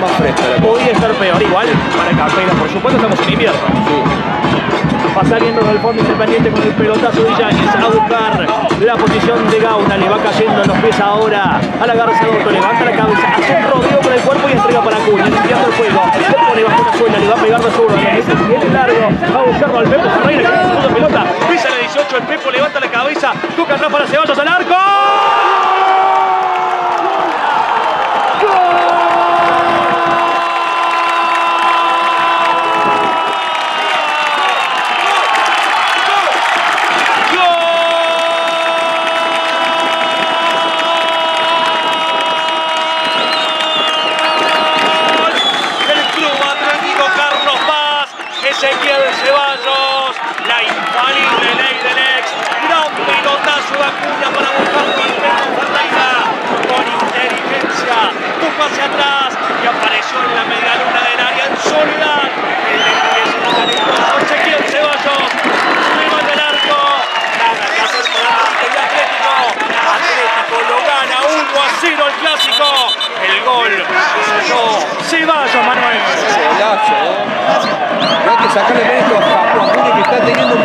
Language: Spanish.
más fresca. la Podía estar peor, igual para Capela, por supuesto, estamos en invierno. Va saliendo del fondo independiente con el pelotazo de Yanis a buscar la posición de Gauna. Le va cayendo en los pies ahora a la Garza Dotto. Levanta la cabeza, hace un rodeo con el cuerpo y entrega para Acuña. Limpiando el juego. Le pone bajo la suela, le va a pegar de dice, viene largo. Va a buscarlo al Pepo Ferreira que pelota. Pisa la 18, el Pepo levanta la cabeza. Toca atrás para Ceballos al arco. Ezequiel Ceballos, Sacale Benito, Papua